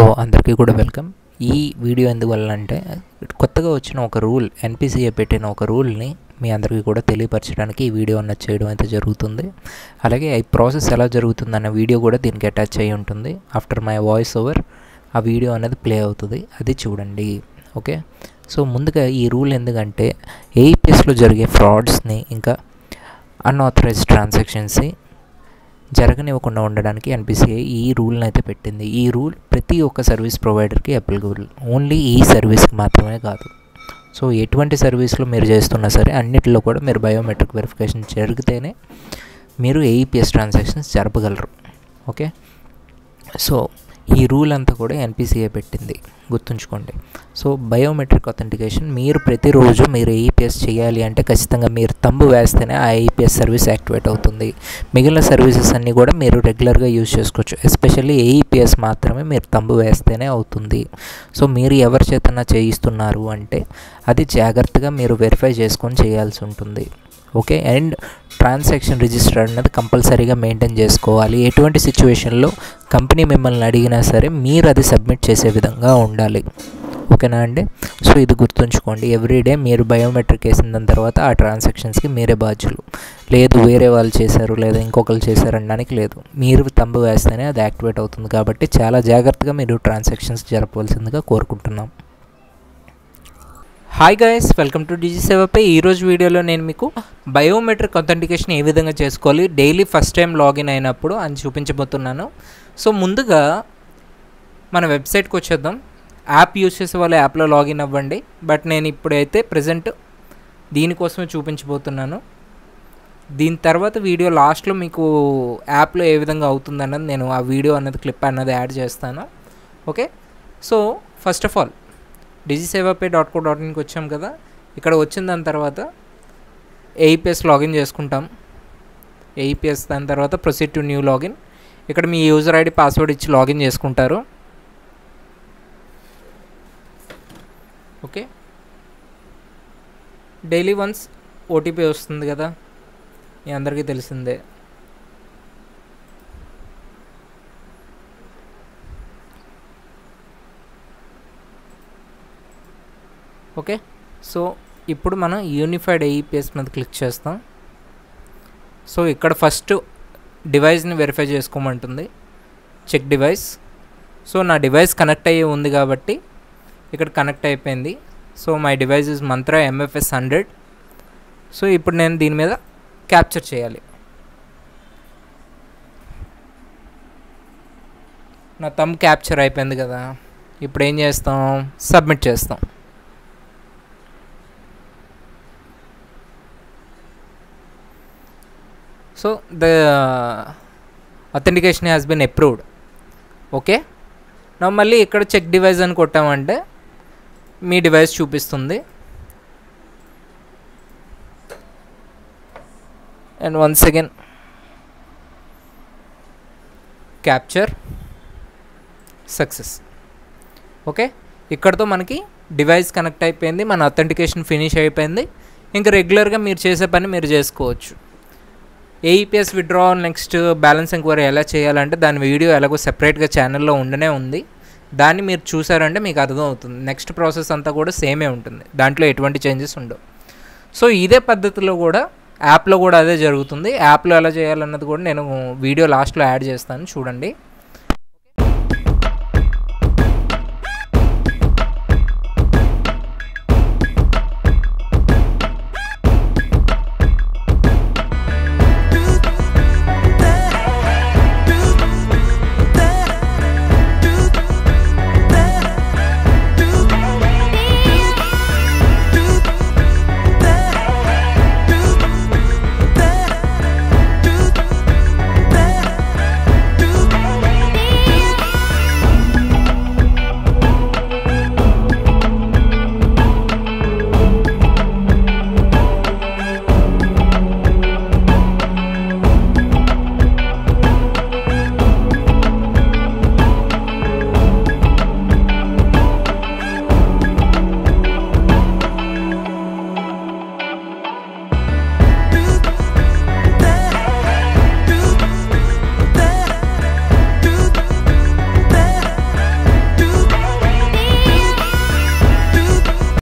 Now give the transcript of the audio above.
So అందరికీ కూడా welcome ఈ వీడియో ఎందువల్ల అంటే కొత్తగా వచ్చిన ఒక రూల్ ఎన్పిసిఏ పెట్టిన ఒక రూల్ని మీ అందరికీ కూడా తెలియపరచడానికి ఈ వీడియో అన్నది చేయడం అయితే జరుగుతుంది. అలాగే ఈ ప్రాసెస్ ఎలా జరుగుతుందన్న వీడియో కూడా దీనికి అటాచ్ అయి ఉంటుంది. ఆఫ్టర్ మై వాయిస్ ఓవర్ ఆ వీడియో అనేది ప్లే అవుతుంది. అది చూడండి. ఓకే సో ముందుగా ఈ రూల్ ఎందుకంటే ఏఈపిఎస్లో జరిగే ఫ్రాడ్స్ని ఇంకా అన్ఆథరైజ్డ్ ట్రాన్సాక్షన్స్ని జరగనివ్వకుండా ఉండడానికి ఎన్పిసిఐ ఈ రూల్ని అయితే పెట్టింది. ఈ రూల్ ప్రతి ఒక్క సర్వీస్ ప్రొవైడర్కి అప్లికబుల్ ఓన్లీ ఈ సర్వీస్కి మాత్రమే కాదు. సో ఎటువంటి సర్వీస్లో మీరు చేస్తున్నా సరే అన్నిటిలో కూడా మీరు బయోమెట్రిక్ వెరిఫికేషన్ జరిగితేనే మీరు ఏఈపిఎస్ ట్రాన్సాక్షన్స్ జరపగలరు. ఓకే? సో ఈ రూల్ అంతా కూడా ఎన్పిసిఏ పెట్టింది. గుర్తుంచుకోండి. సో బయోమెట్రిక్ అథెంటికేషన్ మీరు ప్రతిరోజు మీరు ఏఈపిఎస్ చేయాలి అంటే ఖచ్చితంగా మీరు తంబు వేస్తేనే ఆ ఏఈపిఎస్ సర్వీస్ యాక్టివేట్ అవుతుంది. మిగిలిన సర్వీసెస్ అన్నీ కూడా మీరు రెగ్యులర్గా యూజ్ చేసుకోవచ్చు. ఎస్పెషల్లీ ఏఈపిఎస్ మాత్రమే మీరు తంబు వేస్తేనే అవుతుంది. సో మీరు ఎవరి చేతనా చేయిస్తున్నారు అంటే అది జాగ్రత్తగా మీరు వెరిఫై చేసుకొని చేయాల్సి ఉంటుంది. ఓకే? అండ్ ట్రాన్సాక్షన్ రిజిస్టర్ అన్నది కంపల్సరీగా మెయింటైన్ చేసుకోవాలి. ఎటువంటి సిచ్యువేషన్లో కంపెనీ మిమ్మల్ని అడిగినా సరే మీరు అది సబ్మిట్ చేసే విధంగా ఉండాలి. ఓకేనా అండి? సో ఇది గుర్తుంచుకోండి. ఎవ్రీడే మీరు బయోమెట్రిక్ వేసిన దాని తర్వాత ఆ ట్రాన్సాక్షన్స్కి మీరే బాధ్యులు. లేదు వేరే వాళ్ళు చేశారు లేదా ఇంకొకరు చేశారు అనడానికి లేదు. మీరు తంబు వేస్తేనే అది యాక్టివేట్ అవుతుంది కాబట్టి చాలా జాగ్రత్తగా మీరు ట్రాన్సాక్షన్స్ జరపవలసిందిగా కోరుకుంటున్నాం. Hi guys welcome to Digi SevaPay ఈరోజు వీడియోలో నేను మీకు బయోమెట్రిక్ అథెంటికేషన్ ఏ విధంగా చేసుకోవాలి డైలీ ఫస్ట్ టైం లాగిన్ అయినప్పుడు అని చూపించబోతున్నాను. సో ముందుగా మన వెబ్సైట్కి వచ్చేద్దాం. యాప్ యూస్ చేసే వాళ్ళు యాప్లో లాగిన్ అవ్వండి. బట్ నేను ఇప్పుడైతే ప్రజెంట్ దీనికోసమే చూపించబోతున్నాను. దీని తర్వాత వీడియో లాస్ట్లో మీకు యాప్లో ఏ విధంగా అవుతుందన్నది నేను ఆ వీడియో అన్నది క్లిప్ అన్నది యాడ్ చేస్తాను. Okay so first of all DigiSevaPay dot co dot ఇన్కి వచ్చాం కదా. ఇక్కడ వచ్చిన దాని తర్వాత ఏఈపిఎస్ లాగిన్ చేసుకుంటాం. ఏఈపిఎస్ దాని తర్వాత ప్రొసీడ్ టు న్యూ లాగిన్ ఇక్కడ మీ యూజర్ ఐడి పాస్వర్డ్ ఇచ్చి లాగిన్ చేసుకుంటారు. ఓకే డైలీ వన్స్ ఓటీపీ వస్తుంది కదా. మీ అందరికీ తెలిసిందే. ఓకే? సో ఇప్పుడు మనం యూనిఫైడ్ ఏఈపిఎస్ మీద క్లిక్ చేస్తాం. సో ఇక్కడ ఫస్ట్ డివైస్ని వెరిఫై చేసుకోమంటుంది. Check device. సో నా డివైస్ కనెక్ట్ అయ్యి ఉంది కాబట్టి ఇక్కడ కనెక్ట్ అయిపోయింది. So my device is Mantra MFS hundred. So ఇప్పుడు నేను దీని మీద క్యాప్చర్ చేయాలి. నా తమ్ క్యాప్చర్ అయిపోయింది కదా. ఇప్పుడు ఏం చేస్తాం? సబ్మిట్ చేస్తాం. So the authentication has been approved okay నా మళ్ళీ ఇక్కడ చెక్ డివైస్ అని కొట్టామంటే మీ డివైస్ చూపిస్తుంది. And once again capture success okay ఇక్కడతో మనకి డివైస్ కనెక్ట్ అయిపోయింది మన అథెంటికేషన్ ఫినిష్ అయిపోయింది. ఇంకా రెగ్యులర్గా మీరు చేసే పని మీరు చేసుకోవచ్చు. AEPS withdraw next balance enquiry ఎలా చేయాలంటే దాని వీడియో ఎలాగో సెపరేట్గా ఛానల్లో ఉండనే ఉంది. దాన్ని మీరు చూసారంటే మీకు అర్థం అవుతుంది. నెక్స్ట్ ప్రాసెస్ అంతా కూడా సేమే ఉంటుంది. దాంట్లో ఎటువంటి చేంజెస్ ఉండవు. సో ఇదే పద్ధతిలో కూడా యాప్లో కూడా అదే జరుగుతుంది. యాప్లో ఎలా చేయాలన్నది కూడా నేను వీడియో లాస్ట్లో యాడ్ చేస్తాను. చూడండి.